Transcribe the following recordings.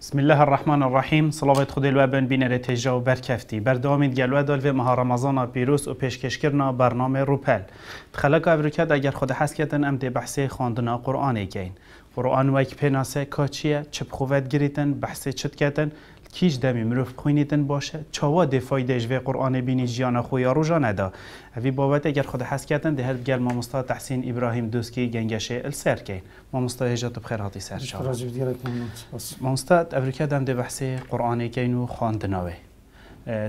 بسم الله الرحمن الرحیم صلوات خدای لو بن بینه تجا و برکفتی بردامید گلو دال و مها رمضان پیروز و پیشکش کرنا برنامه روپل خلق ابرکت اگر خود حس کردن ام دی بحث خواندنا قرآن گین قرآن وک پناسه کاچیه چپ خوت گریتن بحث چت کردن کیش دمی مروف خوینیدن باشه؟ چاوا دفاعی دش و قرآن بینی جیان خویا روژا ندا. اوی بابت اگر خود حس کردن ده هل گل مامستا تحسین ابراهیم دوسکی گنگشه السر کین. مامستا هجات بخیر هاتی سر شاو مامستا ابریکا دم ده بحث قرآن گین و خواندناوه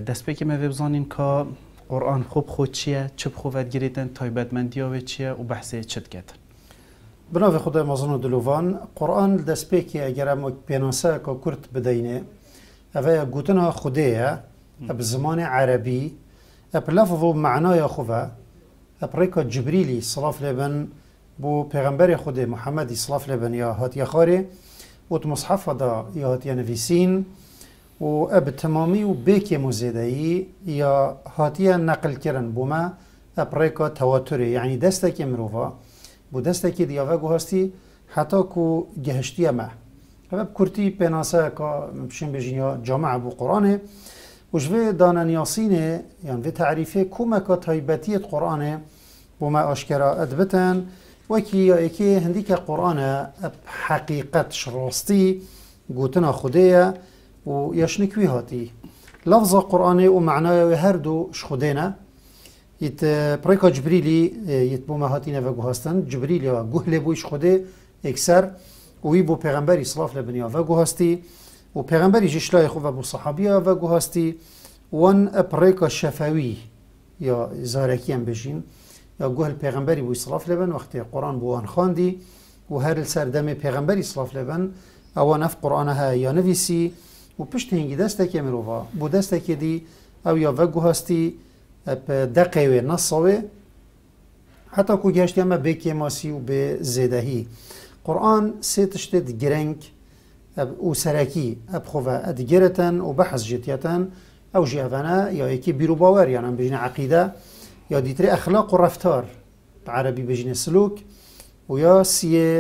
دست بکی ما بزانین که قرآن خوب خود چیه؟ چپ خوبت گریدن تایبتمندیاوه چیه؟ و بحث چت کردن بناو خدای مازن دلوان قرآن دست بکی اگر ما پیناسه که کرد بدینه اوه گوتنها خودیه اب زمان عربی اب لفظ و معنای خوبه اب ریکا جبریلی صلاف لبن بو پیغمبر خود محمدی صلاف لبن یا هاتیا خاره و مصحف دا یا هاتیا نویسین و اب تمامی و بیکی مزیدهی یا هاتیا نقل کرن بوما اب ریکا تواتره یعنی دسته مروفا بو دسته که دیاوه گو حتی که گهشتی ما. و کرتی پناسه که بشین بجین یا جامعه بو قرآنه و جوه دانن یاسینه یعنی و تعریفه کمک تایبتیت قرآنه بو ما آشکرا ادبتن وکی یا اکی هندی که قرآن حقیقت شراستی گوتنا خوده و یشنکوی هاتی لفظ قرآن و معنای هر دو شخودینه یت پریکا جبریلی یت بو مهاتینه و گوهستن جبریلی و گوهله بویش خوده اکثر وی بو پیغمبری صلاف لبنیا و گوهستی و پیغمبری جشلای خو و بو صحابیا و گوهستی وان پریکا شفوی یا زارکی هم بجین یا گوهل پیغمبری بو صلاف لبن وقتی قرآن بو آن خواندی و هر سردم پیغمبری صلاف لبن او نف قرآن ها یا نویسی و پشت هنگی دسته که مروفا بو دسته که دی او یا و گوهستی دقیقه نصوه حتی کو گشتی کماسی و به قرآن سيت شتت جرنك وسركي أبخوفا أدجرتن بحث جتيتن أو جيفانا يا يكي بيرو باور يعني بجنا عقيدة يا ديتري أخلاق ورفتار عربي بجنا سلوك ويا سي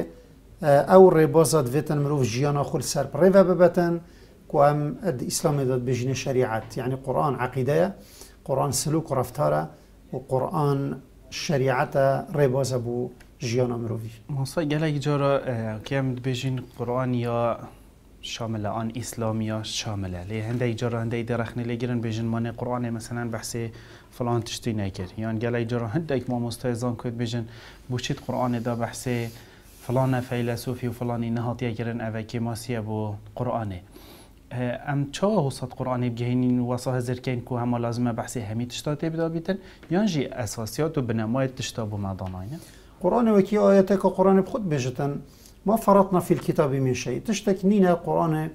آه، أو ربازات فيتن مروف جيانا خل سر بريفا ببتن كوام أد إسلام داد بجنا شريعات يعني قرآن عقيدة قرآن سلوك ورفتارة وقرآن شريعة ريبازة بو جیانا مروی ماسا گلک جارا کم بجین قرآن یا شامل آن اسلامیا شامله لی هنده جارا هنده لگیرن بجین مانه قرآن مثلا بحث فلان تشتی نکرد یان گلک جارا هنده اک ما مستایزان کد بجین بوچید قرآن دا بحث فلان فیلسوفی و فلانی نهاتی گرن اوکی ماسیه بو قرآنه. ام چا حسات قرآن بگهینین واسه هزر کن که همه لازمه بحثی همی تشتا تبدا بیتن یان جی اساسیات و بنمای تشتا بو مداناینه قرآن وكي آياتك قرآن بخد بجتن ما فرطنا في الكتاب من شيء تشتك نينا قرآن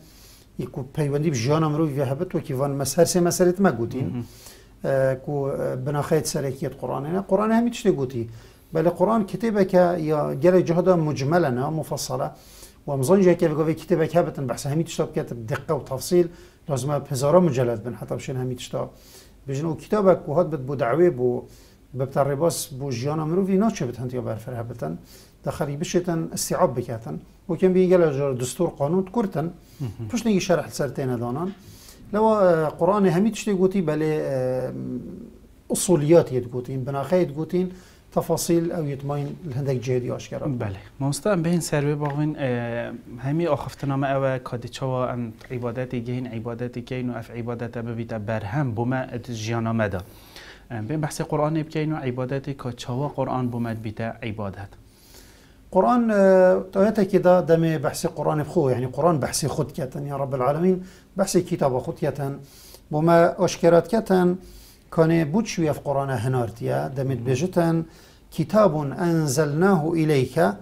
يكو بيوندي بجانا مروي في هبت وكي فان مسهر سي مسألة ما قوتين آه كو بناخيت سركية قرآن. قرآن همي تشتي قوتي بل قرآن كتابك يا جل جهدا مجملا مفصلة ومظن جاي كيف قوي كتابك هبتن بحث همي تشتاب كتب دقة وتفصيل لازم هزارة مجلد بن حتى بشين همي تشتاب بجنو كتابك وهاد بتبو دعوي بو ببتر رباس بو جيانا مروفي ناتشي بتهن تيا برفر هبتن دخلي بشتن استيعاب بكاتن وكان بيجي دستور قانون تكرتن بوش نيجي شرح سرتين دانان. لو قرآن همي تشتي قوتي بلي اصوليات يتقوتين بناخي يتقوتين تفاصيل او يتماين الهندك جهدي اشكرا بله. مستان بين سروي باغين همي اخفتنا ما او كادي چوا ام عبادتي جين عبادتي كين و اف عبادت ببيت برهم بما جيانا مدى بين بحث قرآن بكين عبادتي چوا قرآن بومد بیتا عبادت. قرآن آياتا كده دم بحث قرآن بخو يعني قرآن بحث خود كتن يا رب العالمين بحث كتاب خود كتن بما أشكرات كتن كان بوتشوية في قرآن هنارتيا دمت بجتن. كتاب أنزلناه إليك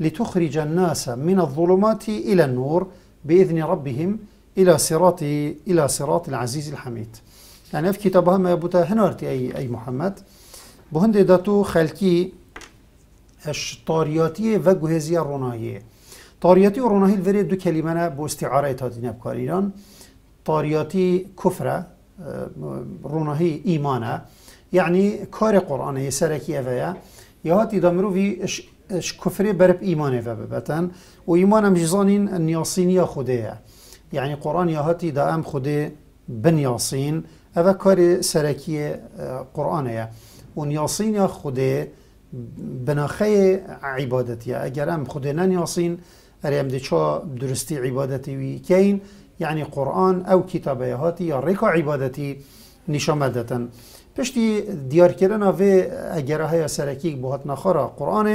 لتخرج الناس من الظلمات إلى النور بإذن ربهم إلى صراط إلى صراط العزيز الحميد يعني في كتابها ما يبوتا هنارتي أي أي محمد. بهند داتو خلكي اش طارياتي و جهزية روناهية طارياتي و روناهي الفري دو كلمة بو استعارة تاتين بكاريران طارياتي كفرة روناهي إيمانة يعني كار قرآن يسركي أفيا يهاتي دامرو في اش, اش كفري برب إيمانه و ببتن. و إيمان هم جزانين النياسينية خديه يعني قرآن يهاتي دا أم بن ياسين ئەوە کاری سەرەکی آه، یا و یاسینیا خودێ بنەخەیە عیبادەتە ئەگەر ئەم خودێنان یاسین هم دچا درستی عیبادەتی ویکەین یعنی قرآن أو کتابه هاتی یا رکا عبادتی نشان مدتن پشتی دیارکردن آه، و اگر های سرکی بوهات نخورا قرآن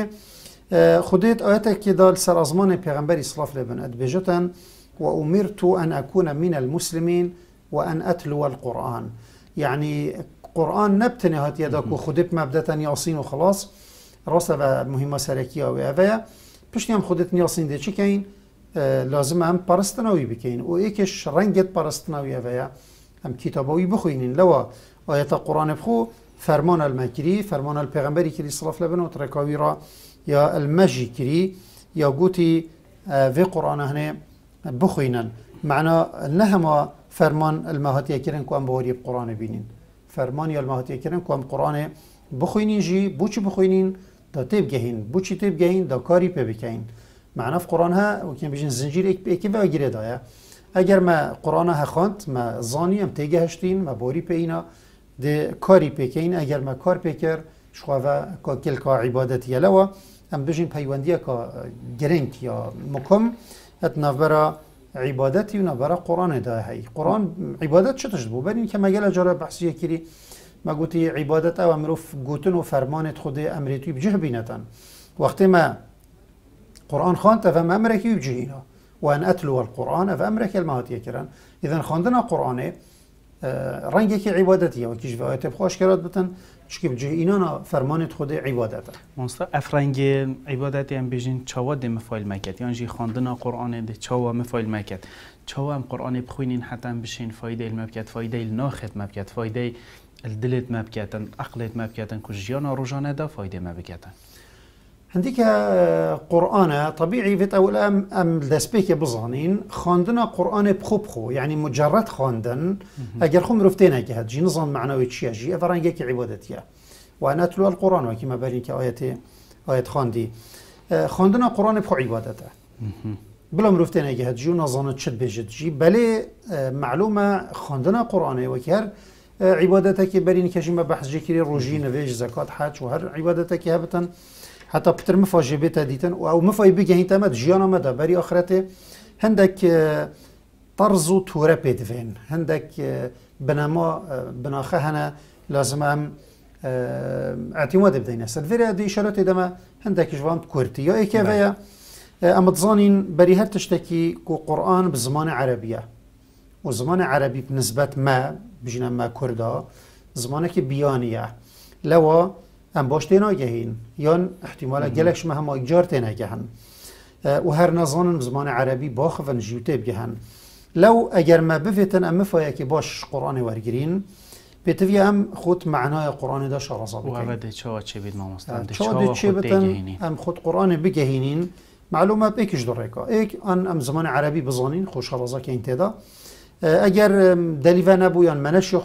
خودت آیت که دال سر ازمان پیغمبری صلاف لبن ادبجتن و امرتو ان اکون من المسلمین وأن أتلو القرآن. يعني قرآن نبتني هات يدك وخدت مبدتا ياسين وخلاص. راسه و مهمه سرکی أو اوه پشتی هم خودت یاسین ده چی کین لازم هم پرستناوی بکین و یکش رنگت پرستناوی اوه هم کتاباوی بخوینین. لوا آیت قرآن بخو فرمان المکری فرمان الپیغمبری کری صلی الله علیه و ترکاوی را یا المجی کری یا گوتی في قرآن هنه بخوینن. معنا نهما فرمان المهاتي کرن کو ام بوری قرآن بینین. فرمان یا کو ام قرآن بخوینین جی بوچی بخوینین؟ دا تیب گهین. بوچی تیب گهین؟ دا کاری پی بکین. معنا في قرآن ها وكان بيجين زنجير ايكي و گیره دایا. اگر ما قرآن ها خواند ما زانی ام تیگه هشتین ما بوری پی اینا. ده کاری پیکین اگر ما کار پیکر شخوا که کل عبادت یلوا ام بجین پیوندی که گرنگ یا مکم ات نفبرا عبادتی و نفبرا قرآن هی قرآن عبادت چه تشد بو برین که مگل جاره بحثی کری ما گوتی عبادت او امروف گوتن و فرمانت خود امریتوی بجه بینتن. وقتی ما قرآن خانت فما امرکی بجهینا وان اتلو القرآن فامرك المهات يكرن اذا خواندنا قرآنه رنگێکی عیبادەتیەوە کیش بەوایەتە خۆشکرات بتن. چکی بجێ ئینانە فەرمانێت خودی عیبادەتە مۆستا ئەفرەنگێ عیبادەتیان بێژین چاوە دێ مفایل مەکەت یانژی خواندنا قورآانێ دێ چاوە مفایل مەکەت چاوە ئەم قورآانی بخوێنین حتان بشین فایدەی مە بکات فایدەی ناخێت مە بکات فایدەی دلت عقلێت مە بکاتن کو ژیانە ڕۆژانەدا فایدە مە بکاتن هەندێکە قورآانە طبیعی أم أم ئەم بزانين خاندنا قرآن بخو بخو يعني مجرد یعنی أجر خواندن ئەگەر خۆ مرۆڤ نظن هەتجی نزان جي چیەژی ئە ڕەنگێکی عیبەتە وانەتلووە قڕان وەکی مەبەرینکە ئاەتێ ئاەت خواندی خواندنە قڕانێ بخۆ عیبەتە بڵم مرۆڤ تێنەگە هەتجی و نەزانە چت بێژتجی بەلێ معلومە خواندنە قڕانەی وەکی هەر عیبەتەکی بەرین کەژیمە بەحزجێکی ڕۆژی نویج زکات حج و هەر عیبەتەکی هبتن حتى بتر مفاجئ بيتا ديتن او مفاجئ بيجي هين تمت جيانا مدى بري اخرته هندك طرز تورا بيدفين هندك بنما بناخه هنا لازم ام اعتماد بدينا سلفيرا دي اشارات دما هندك جوان كورتي يا ايكافيا اما تظانين بري هر تشتكي كو قران بزمان عربيه وزمان عربي بنسبة ما بجينا ما كردا زمانك بيانية لوا ام باش تناگهین یا احتمالا گلکش ما هم اجار تناگهن و هر نظان زمان عربی باخفن جیوته بگهن. لو اگر ما بفتن ام فایا که باش قرآن ورگرین بتوی ام خود معنای قرآن دا شرازا بکنین و اوه چه چه بید ما مستم چه چه بتن ام خود قرآن بگهینین معلومه بیکش درکا ایک ان ام زمان عربی بزانین خوش شرازا که انتدا اگر دلیوه نبویان منش یا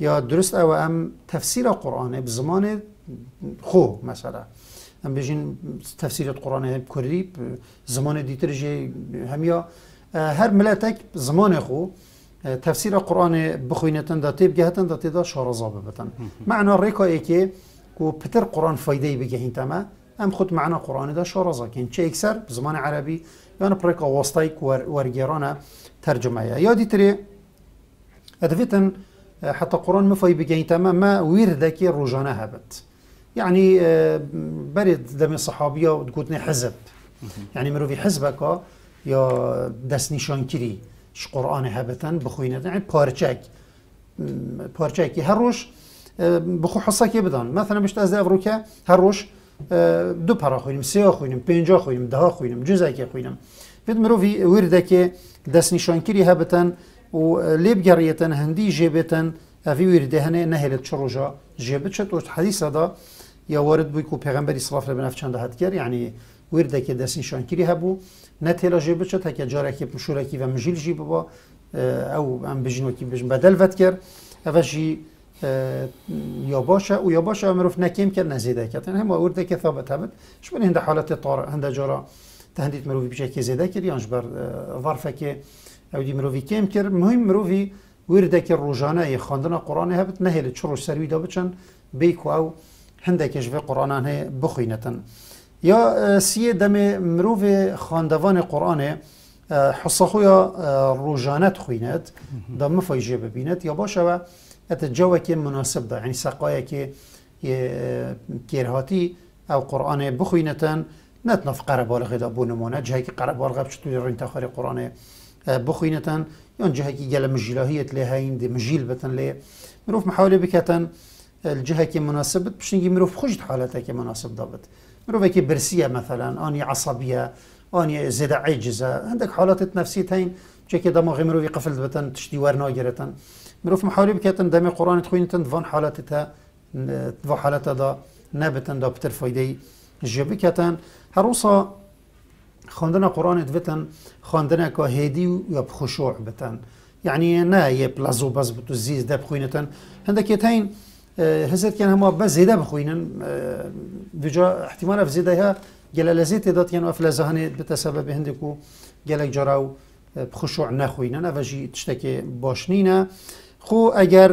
یا درست او ام تفسیر قرآن بزمان خو مثلا. ام بجین تفسیر قرآن کردی زمان دیتر جه همیا. هر ملتک زمان خو تفسیر قرآن بخوینتن دا تیب گهتن دا تیدا شارزا ببتن. معنا ریکا ای که کو پتر قرآن فایده بگهین تما ام خود معنا قرآن دا شارزا کن. چه اکثر؟ زمان عربی. یعنی پریکا واسطای ورگیرانه ترجمه یا دیتری ادویتن حتى قرآن مفاي بجين تمام ما وردك روجانا هبت. يعني برد دم صحابية وتقولني حزب. يعني مرو في حزبك يا دست نشان كري ش قرآن هبتن بارچك بارچك هر روش بخو حصك بدن مثلا مش از افروكا هر روش دو پرا خوینیم سه خوینیم پنجا خوینیم ده خوینیم جزء خوینیم بید مرو في وردك دست نشان كري هبتن و لێ بگەڕیەتەن هەندی ژێبێتەن ئەفی وردە هەنێ نەهێلت چ ڕۆژە ژێبچێت و حەدیسەدا یا وارد بووی و پێغمبەری سلاف لە بناف چەندە هەتکرد یعنی وردێکی دەستنیشانکیری هەبوو نەتێلە ژێ بچێت هەکە جارێکی پشورێکی بە مژیلژی ببە ئەو ئەم بژنوەکی بژن بەدەلڤەت کرد ئەڤژی یا باشە و یا باشە مرۆڤ نەکەم کرد نەزیدەکەتن هەمە وردێکی ثابت هەبت شبن هەندە حالەتی طارە هەندە جارە تهندیت مروی بچه که زیده کرد یانش بر ظرفه که او دی مروی کم کرد مهم مروی ورده که روزانه ی خواندن قرآن هبت نهیل چروش سروی دا بچن بیکو او هندکش به قرآن هنه بخوینتن یا سیه دم مروی خواندوان قرآن حصخو یا روزانه خویند دا مفایجه ببیند یا باشه و ات جو که مناسب ده یعنی سقایه که کیرهاتی او قرآن بخوینتن نت نف قرب بالغ دا بونمونه جهی که قرب بالغ بچتوی رین تخاری قرآن بخوینتن یا جهی که گل مجیلاهیت لی هین دی مجیل بتن لی مروف محاولة بکتن الجهة که مناسب بت بشنگی مروف خوشت حالته که مناسب دابت مروف که برسیه مثلا آنی عصبیه آنی زیده عجزة عندك حالات نفسیت هین چه که دماغ مروفی قفل بتن تشتی ورنا گرتن مروف محاولة بکتن دم قرآن تخوینتن دوان حالتها دو حالت دا نبتن دا بتر فایده جبه کتن هروسا خواندن قرآن دوتن خواندن که هدی یا بخشوع بتن. يعني نه یه بلازو بس بتو زیز ده بخوینتن هندك يتين هزت كان هما بس زيدا بخوينن بجا احتمال اف زيدا ها جل لزيت دات كانوا اف لزهاني بتسبب هندكو جلك جراو بخشوع نخوينن افجي تشتكي باشنينه خو اگر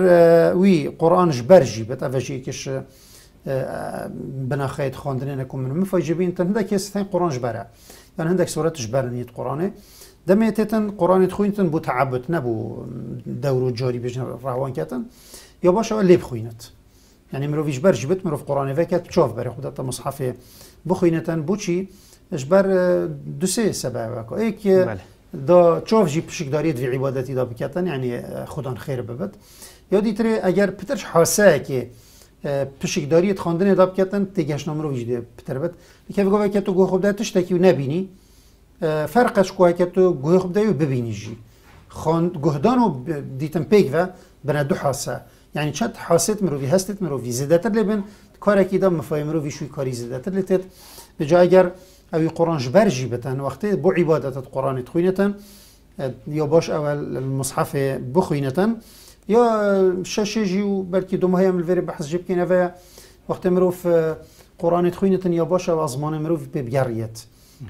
وی قرآنش برجی بت اوجی کش بنا خیت خواندن نکن من. مفاجئ بین تن هندک استن قرآنش بره يعني هندك سورتش برنيت قرآنه دميتتن قرآن تخوينتن بو تعبت نبو دورو جاري بجن روان كتن يا باشا اللي بخوينت يعني مروفيش برج بت مروف قرآن فكت تشوف بري خدت مصحف بخوينتن بوچي اجبر دو سه سبب ايك بله. دا تشوف جي بشك داريت في عبادتي دا بكتن يعني خدان خير ببد یا دیتره اگر پترش حاسه که پشک داریت خواندن دا بکتن تیگش نام رو پتر بد. که بگو که تو گوه خوب ده تشتکی و نبینی. فرقش کوه که تو گوه خوب ده ببینی جی. خواند گهدانو دیتم پیک و بنا دو حاسه. يعني چت حاسيت مروفي هستت مروفي زيادتر لبن كارا كيدا مفاي مروفي شوي كاري زيادتر لتت بجا اگر اوي قرآن جبر جيبتن وقتی بو عبادت قرآن تخوينتن یا باش اول المصحف بخوينتن يا الشاشيجي وبركي دوم هيا من الفيري بحس جيب كاين هذايا وقت مروف آه، قرآن تخوينة يا باشا ازمان مروف ببياريت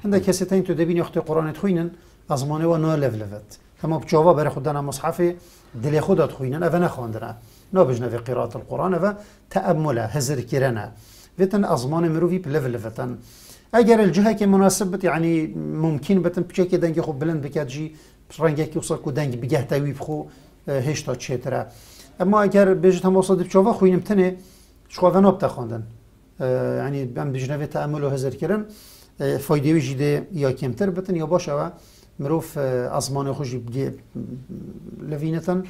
عندك كاسيتين تدبين يختي قرآن تخوينة ازمان وأنا لفلفت اما بجواب بري خدنا مصحفي دلي خدا تخوينة افا نخوندنا نوبجنا في قراءة القرآن. افا تأملا هزر كيرنا فيتن ازمان مروفي بلفلفتن اگر الجهه که مناسبت یعنی ممکن بتن بچه که دنگ خوب بلند بکات جی رنگه که وصل کو دنگ بگه بخو. هشتا چتره. اما اگر بجت هم وصل بچوفا خوینم تنه شخواه نابتا خواندن يعني بم بجنه تأمل و هزر کردن فایده جیده یا کمتر بتن یا باشه و مروف ازمان خوشی بگه لوینتن.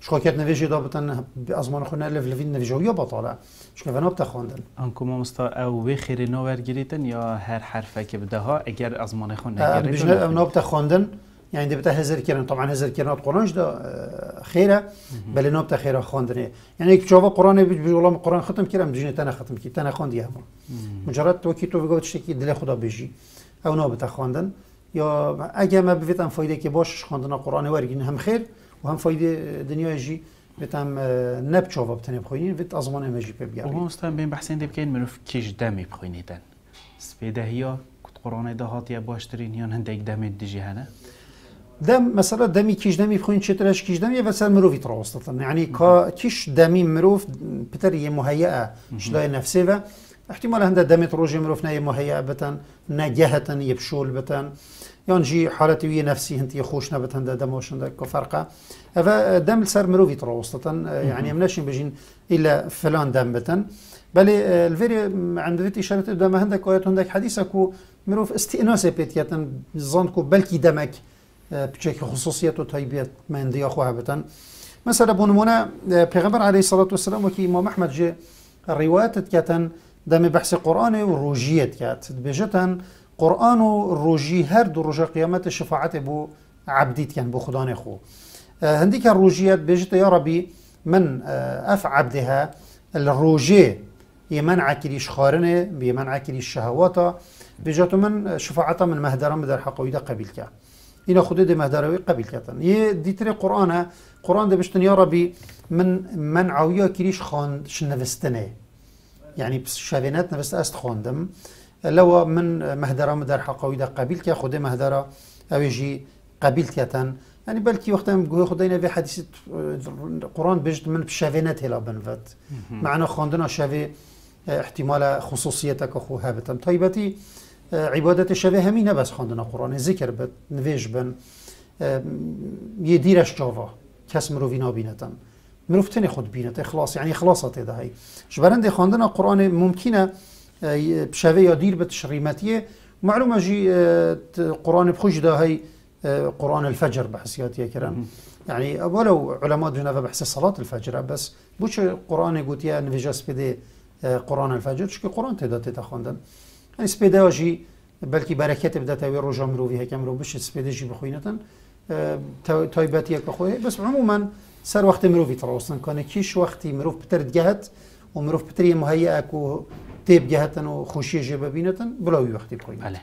شخوكات نفيجي ضابطا أزمان خونا لف لفين نفيجي ويا بطالة شكو فنا بتخواندن انکو ما مستا او وی خیری نو ورگیریتن یا هر حرفه که بده ها اگر از مانه خون بجنا أو بتخواندن يعني دي بتا هزر كيران طبعا هزر كيران قرآن دا خيرة بل نو بتا خيرة خواندن يعني كي تشوفا قرآن الله قرآن ختم كيران بجنا تنا ختم كي تنا خواندي هم. مجرد تو كي تو تشتكي دل خدا بيجي او نو بتا خواندن. یا اگه ما بفیتم فایده که باش خواندن قرآن ورگین هم خیر و هم فایده دنیا جی بتم نب چوبا بتنه بخوینین ویت ازمان امجی بیاری هم استان بین بحثین دی بکن منوف کش دمی بخوینیدن سپیده هیا کت قرآن ده هاتیه باشترین یا هندک دمی دیجی هنه؟ دم مثلا دمی کیش دمی بخوین چه ترش کیش دمی و سر مروفی تراستن یعنی کا کیش دمی مروف بتر یه مهیئه شلای نفسه و احتمال هنده دمی تروجی مروف نه مهیئه بتن نه جهتن یبشول بتن. یان جی حالتی وی نفسی هنتی خوش نبت هنده دموش ده کا فرقه. و دم سر مروفی تراستن یعنی منشین بجین الا فلان دم بتن. بلی الفيري عند ویت اشاره دم هندك ويت حدیثه کو مروف استئناسه بيتيتن کو بلكي دمك بچێکی خصوصیت و تایبێت مندیە خوا بتەن مەسەرە بۆ نمونە پێغمبەر عليه سەڵات وسلام وەکی إمام أحمد جه ڕیواتت کتن دمی بحث قرآن و روجیت کت بجتن قرآن و روجی هر دو روجة قیامت شفاعت بو عبدیت کن بو عبدیتیان خو. هندی که روجیت بجت یا ربی من آه، أف عبدها لە ڕۆژێ يمن خارنه شخارنه بيمن عكري شهواتا. بجاتو من شفاعتا من مهدرم در حقويدة قبيلك اینا خود ده مهدروی قبیل کردن یه دیتر قرآن قرآن ده بشتن یا ربی من من عویا کریش خواند شنوستنه یعنی شوینت نوسته است خواندم لو من مهدرة مدر حقوي ده قبيل كي خده مهدرة او يجي قبيل كيتن يعني بلكي وقت ما خدينا في حديث القرآن بجد من بشافينات هلا بنفت. معنا خاندنا شافي احتمال خصوصيتك اخو هابتم طيبتي عبادت الشافي همي بس خاندنا قرآن. ذكر بد نویج بن يديرش جافا كس مروفي نابينتن مروف تني خود بينت اخلاص يعني خلاصة ده هي جبرند خاندنا قرآن ممكنه بشافي يدير بتشريماتيه معلومة جي قرآن بخوش ده هي قرآن الفجر بحسيات يا كرام يعني ولو علماء جنابه بحس صلاة الفجر بس. بوش قرآن قلت يا نفيجا سبيدي قرآن الفجر. شكي قرآن تدا تتخوندن يعني سبيدا جي بلكي بركات بدا تاوي رجا مروفي هيك مرو بش سبيدا جي بخوينتن تايباتي كخوي بس عموما سر وقت مروفي تروسن كان كيش وقتي مروف بتر جهت ومروف بتري مهيئك و تيب جهتن و جي ببينتن بلاوي وقتي بخوينتن بله.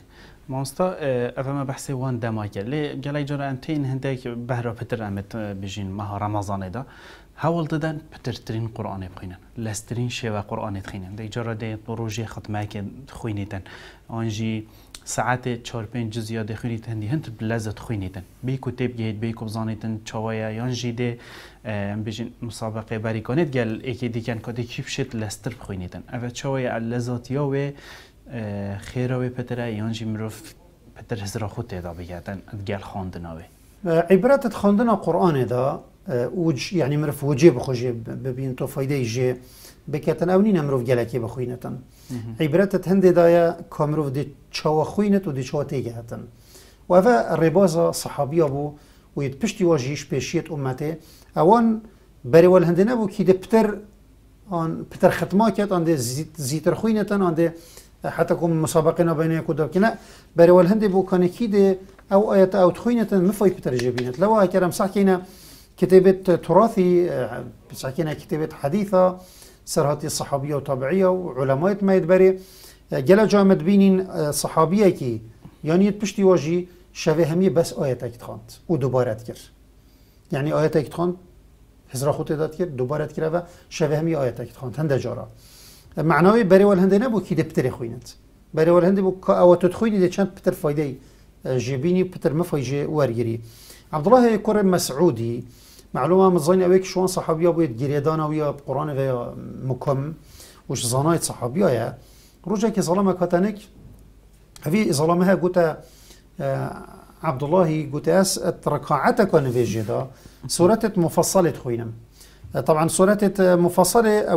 ماستا افما بحث وان دماغ لی گلی جرا انتین هندک بهرا پتر امت بجین ماه رمضان دا هول دادن پتر ترین قرآن بخوینن. لسترین شوا قرآن تخینن. دی جرا دی پروژه ختمه که خوینیدن آنجی ساعت چهار پنج جز یاد خوینیت هندی هند بلزت خوینیدن بی کتب گهید بی کبزانیتن چوایا یانجی دی بجین مسابقه بری کنید. گل ایکی دیکن کدی کیفشت لستر بخوینیدن اوه چوایا لذاتیا و خێرەوەی پترە یانجی مرۆڤ پتر هزرا خود تێدا بگاتن گەل خواندنەوەی عیبراتت خواندنە قورآانێدا وج يعني مرف وجه بخوجي ببين تو فايده يجي بكتن او نينا مروف جلكي بخوينتن عبرتت هندي دايا كامروف دي تشاوا خوينت ودي تشاوا تيجهتن وهذا الربازة صحابية بو ويتبشتي واجيش بيشيت أمته اوان بري والهندنا بو كي دبتر ان بتر ختما كات ان دي زيتر خوينتن ان دي حتى كم مسابقين بين يكود بكنا بري والهندي بو كان أكيد أو ايت أو تخينه بترجي كترجبينت لو كرم صح كينا كتابة تراثي صح كينا كتابة حديثة سرهاتي الصحابية وطبيعية وعلماء ما يدبري جلا جامد بينين آه، صحابية كي يعني بشتي واجي شبه همي بس آيتك تخاند ودوباره تكر. يعني آيتك تخاند هزرا خوتي دات كر دوبارة تكر و شبه همي آيتك تخاند هنده جارا معنای بری ول هنده نبود کی بری ول هنده بود که اوت تخوینی ده چند پتر فایده جبینی پتر ورگیری عبدالله كر مسعودي معلومه مزين اويك شلون صحابيه بيت جريدان ويا قران ويا مكم وش زنايت صحابيه يا رجع كي ظلمه كاتنك هذه ظلمها قلت آه عبد الله قلت اس ركعتك ونفيجدا سورة مفصلة خوينم طبعا سورة مفصلة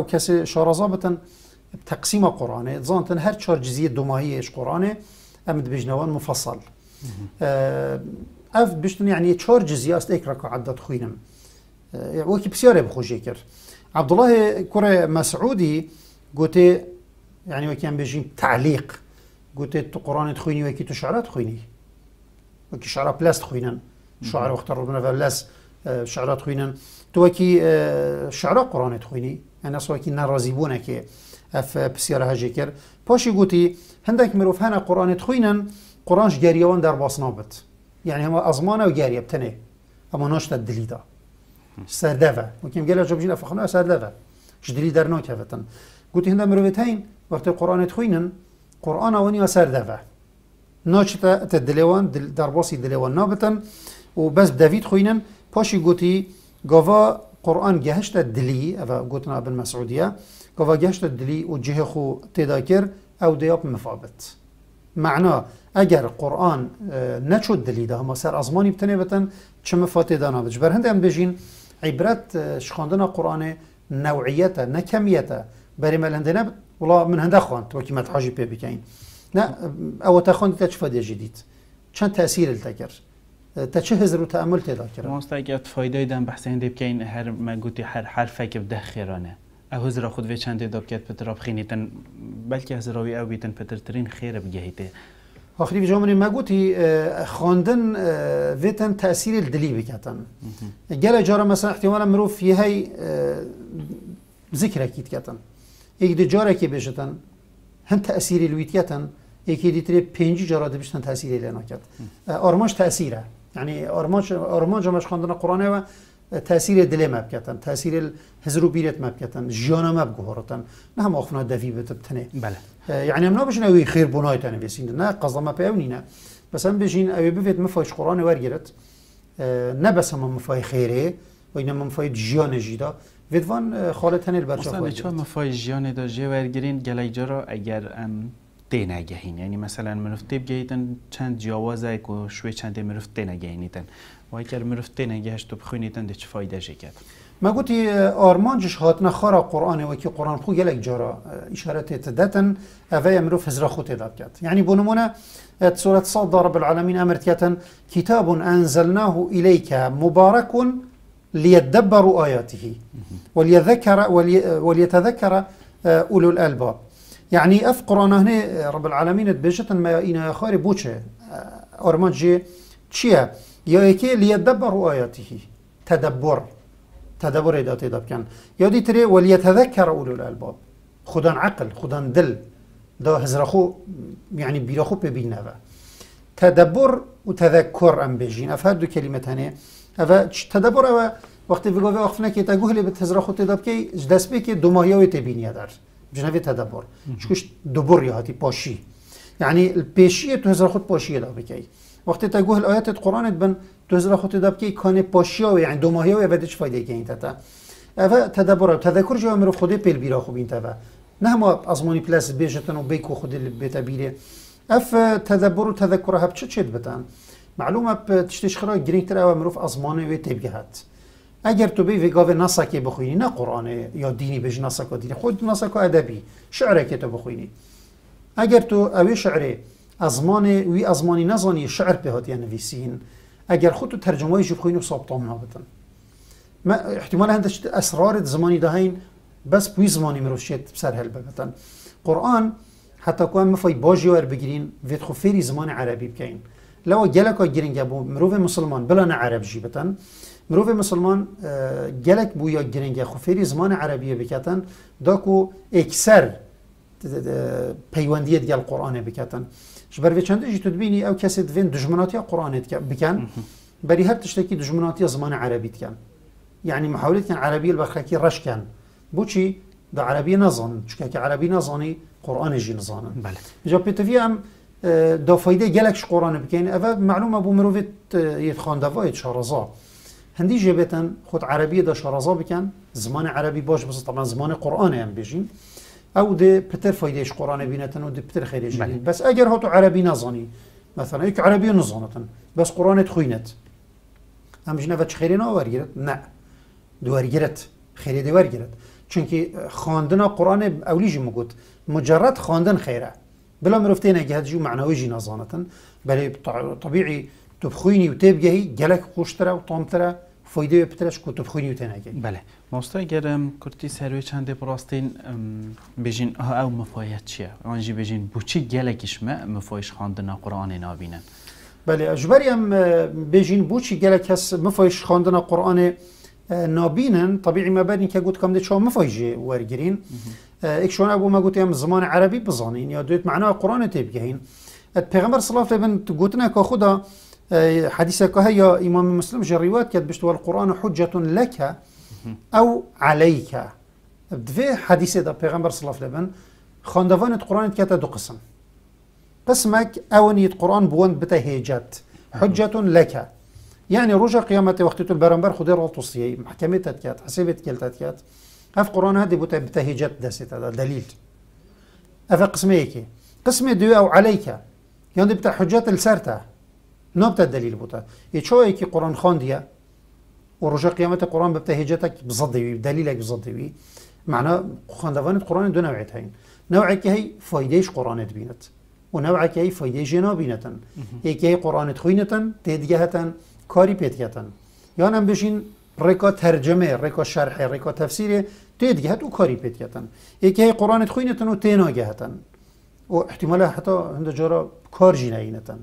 او كسي شارزابة تقسيم قرآن زانتن هر چهار جزية دوماهية ايش قرآن امد بجنوان مفصل. اف بشتن يعني چهار جزية است. ايك ركعت دات خوينم آه وكي بسيارة بخوشي كر عبد الله كره مسعودي قلت يعني وكي ام بيجين تعليق قلت تو قرآن تخويني وكي تو شعرات تخويني وكي شعرات بلاس تخوينن شعر وقت ربنا فلاس شعرات خوينن تو وكي شعراء قرآن تخويني انا سو وكي نرازي بونا كي اف بسيارة هجي كر باشي قوتي هندك مروف هنا قرآن تخوینن قرآنش جاريوان دار باسنا يعني هما همه ازمانه و گریه بتنه اما ناشت دلیده سردوه وکیم گله جبجین افخانه سردوه جدلی در قوتي هندك مروف تاين وقت قرآن تخوینن قرآن اونی سردوه ناچتا تدلیوان دل دار باسی دليوان نابتن و بس دوید خوینن. پاشی گوتی قرآن جهشت الدلي أو قوتنا ابن مسعودية مسعودية قفا جهشت الدلي وجه خو تذاكر أو دياب مفابت. معناه اگر قرآن نچود دلی ده ما سر ازمانی بتنه بتن چه مفاته دانا بج بر هنده هم بجین عبرت شخاندن قرآن نوعیت نه کمیت. بری مل هنده ولا من هنده خواند وکی متحاجی پی بکین. نه او تا خواند تا چه فایده جدید چند تأثیر التکر تا چه هزر و تأمل تدا کرد؟ ماستا اگر فایده دم بحث هنده بکین هر ما گوتی هر حرفه که بده خیرانه. اوز را خود و چند که پتر خینیتن بلکه از راوی او بیتن پتر ترین خیر بگهیته آخری جامعه ما قلتي خواندن فيتن تأثير الدلي بكاتن جل جارة مثلا احتمالا مروف في هاي ذكر أكيد كاتن إيك دي جارة كي بيجتن هن تأثير الويتياتن إيك دي تري بينجي جارة دي بيجتن تأثير لنا كات أرماش تأثيره يعني أرماش أرماش مش خواندن القرآن و تاثیر دل ما بکتن تاثیر هزرو بیرت ما بکتن جیانا بگهورتن نه هم آخفنا دفی بتبتنه بله. يعني ام نابش اوي خير بناي تاني بيسين نا قصد ما بيونينا بس ام بيجين اوي بفيت مفايش قران ورجرت نه بس هم مفای خیره و اینما مفای جیان جیدا. ویدوان خالت هنل برچا مثلا چه مفای جیان دا جه ورگرین گلی جرا اگر دی نگهین. یعنی مثلا مرفت بگیتن چند جیاوازه که شوی چند مرفت دی نگهینیتن. وای کل مرفته نگهشت و بخونی تند چه فایده شکت ما آه، آرمان جش هاتنا خارا قرآن و که قرآن خو یلک جارا آه، اشارت تدتن اوه امروف هزرا خود تداد کرد. یعنی بنمونه آه، سورة صاد رب العالمين امرت كتن كتاب انزلناه اليك مبارك ليدبروا اياته وليذكر ولي وليتذكر اولو الالباب. يعني اف قرآن هنا رب العالمين بجتن ما اينا خاري بوچه. ارمانجي چيه يا إيكي ليدبروا آياته تدبر. تدبر ایدات ایداب کن. یادی تری ولیتذکر اولو الالباب. خودان عقل خودان دل. دا هزرخو يعني بيرخو ببين نفا تدبر وتذكر ام بيجين افاد دو كلمة هنه افا تدبر او وقتی في قوة اخفنا كي تقوه اللي بتهزرخو تداب كي ماهيوي تبيني در. جنوی تدبر. شكوش دبر يا هاتي باشي يعني البيشية تهزرخو باشي دا بكي وقتی تقوه الآيات القرآن بن دوزرا خود داب کی کانه پاشیا و یعنی دو ماهی و ابدش فایده که این تتا. اوه تدبر تذکر جو امر خود پیل بیرا خوب این تتا. نه ما ازمانی پلاس بیجتن و بیکو خود بیتا بیره. اف تدبر و تذکر هب چه چید بتن؟ معلومه تشتش خرا گرینگتر او امروف ازمانه و تبگهت اگر تو بی وگاو نسکه بخوینی نه قرآن یا دینی بج نسکا دینی خود نسکا ادبی شعره که تو بخوینی. اگر تو اوی شعره ازمان وی ازمانی نزانی شعر به هات نویسین اگر خودتو ترجمه جو بخوین و سابطام نابتن ما احتمال هندش اسرار زمانی دهین بس بوی زمانی مروشیت بسر هل ببتن. قرآن حتی که مفای باجی ور بگیرین وید خو زمان عربی بکین. لو گلک ها گیرین بو مروف مسلمان بلا عرب جی بتن. مروف مسلمان گلک بو یا گیرین خو زمان عربی بکتن. داکو اکثر پیوندیت گل قرآن بکتن جبر چند جی تو بینی او کسی دوین دجمناتی قرآن بکن بری هر تشتکی دجمناتی زمان عربی کن يعني محاولة كان عربية البخاكي رش كان بوشي ده عربية نظن چونکه که عربی نظانی قرآن جی نظانه بله. جا پیتوی هم دا فایده گلکش قرآن بکن اوه معلومه بو مروفت یت خاندوایت شارزا هندی جبتن خود عربی دا شارزا بکن زمان عربی باش بس طبعا زمان قرآن هم او ده پتر فایدهش قرآن بینتن و ده پتر خیرش بله. بس اگر هاتو عربی نظانی مثلا یک عربی نظانتن بس قرآنت خوینت. هم جنه و چه خیری ناورگیرت نه دوارگیرت خیری دوارگیرت چونکی خواندن قرآن اولیجی مگود مجرد خواندن خیره. بلا مرفته نگه جو معنوی جی نظانتن بله طبیعی تو بخوینی و تبگهی گلک خوشتره و طامتره فایده تو بخوینی و تنگه. بله. ماستا اگر کرتی سروی چند براستین بجین او مفایت چیه؟ آنجی بجین بوچی گلکش ما مفایش خواندن قرآن نابینن بله اجبری هم بجین بوچی گلک هست مفایش خواندن قرآن نابینن. طبیعی ما برین که گوت کم ده چه مفایجه ورگرین اکشون ابو ما گوت هم زمان عربی بزانین یا دویت معنا قرآن تبگهین پیغمبر صلی الله علیه و آله گوتنا که خدا حديث كهيا إمام مسلم جريوات كانت بشتوى القرآن حجة لك أو عليك. بدفي حديث دا پیغمبر صلى الله عليه وسلم. خاندوان القرآن كانت دو قسم. قسمك أوني القرآن بوند بتهيجات حجة لك. يعني رجع قيامة وقت البرنبر خدير والتصيي محكمة كات حسبت كلتات كات اف قرآن هذه بتهيجات دست هذا دليل اف قسميك قسم دو أو عليك. يعني بتاع حجات السرته نبتا دلیل بوده. یه چوی که قرآن خواندیه و رجا قیامت قرآن ببتا هجتك بصدوي دليلك بصدوي معناه خواندوان قرآن دو نوعیت هين نوعی که هی فایدهش قرآن بینت و نوعی که هی فایده جنا بینتن. یکی هی قرآن خوینتن تدگهتن کاری پیتگهتن یا هم بشین رکا ترجمه رکا شرح رکا تفسیر تدگهت و کاری پیتگهتن یکی هی قرآن خوینتن و تناگهتن و احتمالا حتی هند جارا کار جی نینتن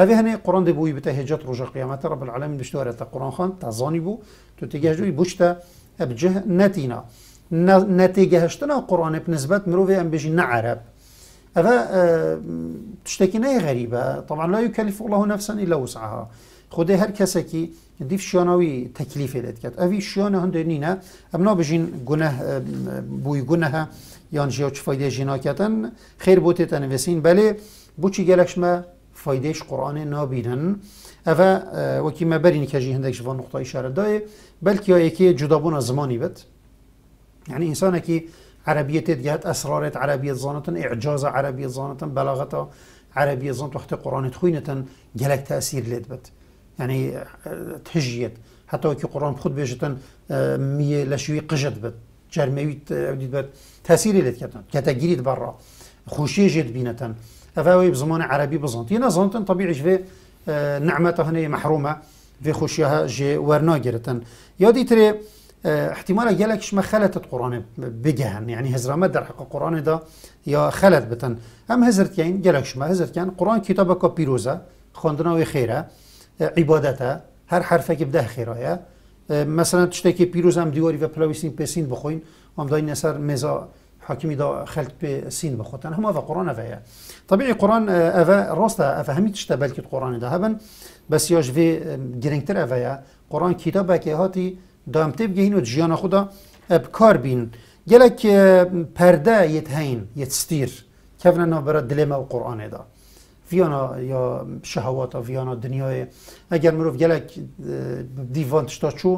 هذه هني قرآن دي بوي بتهجات رجع قيامته رب العالمين بشتوارة قرآن خان تزاني بو تو تجهجوي بوشتا بجه نتينا. نتيجهشتنا قرآن بنسبة مروفي أم بيجي نعرب. هذا تشتكي نهي غريبة. طبعا لا يكلف الله نفسا إلا وسعها. خود هر کسی که دیف شیاناوی تکلیف لید کرد. اوی شیان هند نینه. ام نابجین گناه بوی گناه یان جیو چه فایده جینا کتن خیر بوته تنویسین. بله بو گلکش ما؟ فایدهش قرآن نابینن. اوه وکی ما برین که جی هندک جوان نقطه اشاره داره بلکه یکی جدابون زمانی بد. يعني انسان كي عربيه جهات اسرارت عربيه زانتن اعجاز عربيه زانتن بلاغتها عربيه زانت وقت قران تخوينتن جلك تاثير لید بد. يعني تهجيت حتى كي قران خود بيجتن مي لشوي قجد بد جرموي بد. تاثير لید كتن كتجريد برا خوشي جد بينتن افاوي بزمان عربي بزانت ينا زانتن طبيعي في نعمته هنا محرومه في خوشيها جي ورنا جرتن يادي تري احتمال گلکش ما خلطت قرآن بگهن یعنی هزرامه در حق قرآن دا یا خلط بتن. هم هزرت کن گلکش ما هزرت کن قرآن کتاب که پیروزه خواندنا و خیره عبادته هر حرفه که بده خیره مثلا تشته که پیروز هم دیواری و پلاویسین حاکمی دا خلط به سین بخوتن هم اوه قرآن اوه. طبیعی قرآن اوه راسته اوه همی تشته بلکت قرآن دا. هبن بس یاش وی گرنگتر اوه. قرآن کتاب که هاتی دامته بگهین و جیان خدا بکار بین. گلک پرده یت هین یت ستیر. کفنا نابرا دلما و قرآن دا. ویانا یا شهوات ویانا دنیای اگر مروف گلک دیوان تشتا چو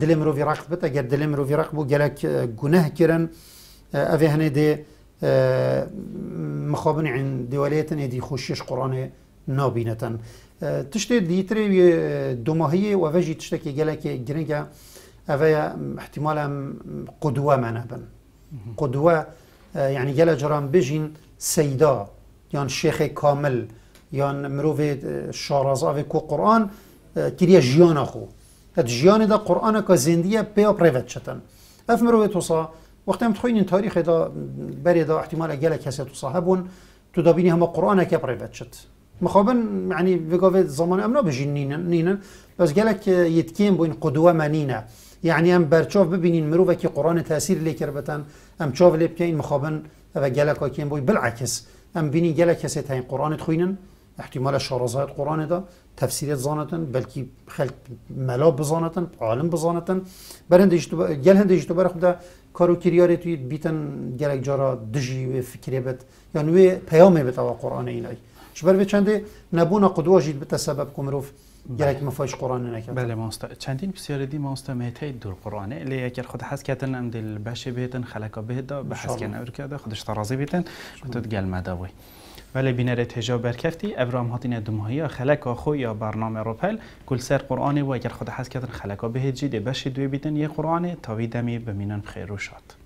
دل مروف رقب بت اگر دل مروف رقب بو گلک گناه کرن. اوه هنه ده مخابن عن دوالیتن دی خوشش قرآن نابینتن تشتي ديتري دوماهية وفجي تشتكي جلك جرينجا أفيا احتمالا قدوة معنا بن. قدوة يعني جلا جرام بجين سيدا يعني شيخ كامل يعني مروف شارزا في كو قرآن كريا جيان خو هاد جيان دا قرآن كا زندية بيا بريفت شتن اف مروف توصا وقت هم تخوين تاريخ دا بري دا احتمال جلا كسي توصا هبون تو دابيني هما قرآن بريفت شت مخابن يعني بقى زمان امنا بجين نينا نينا بس قالك يتكين بوين قدوة منينة يعني ام برچاف ببینین مروفه که قرآن تاثیر لیکر بتن. ام چاو لیب که این مخابن و گلک کین بوی بالعکس ام بینی گلک کسی این قرآن تخوینن. احتمال شارزات قرآن دا تفسیرات زانتن بلکی خلق ملا بزانتن عالم بزانتن. برندش تو گل هندش تو برخ دا کارو کریاره توی بیتن گلک جارا دجی فکری بت یعنی پیامه بت قرآن اینای. شبر به چنده؟ نبونا قدوه جید به سبب کمروف گرک مفاش قرآن نکرد. بله ماستا. چندین بسیار دی ماستا مهته دور قرآنه. لی اگر خود حس کردن ام دل باشه بهتن خلقا بهدا به حس کردن اور کرده خودش ترازی بیتن تو گل مداوی. ولی بینر تجا برکفتی ابرام هاتین دمهایی خلقا خو یا برنامه روپل کل سر قرآن و اگر خود حس کردن خلقا به جید باشه دوی بیتن یه قرآن تاوی دمی بمینن خیر و شاد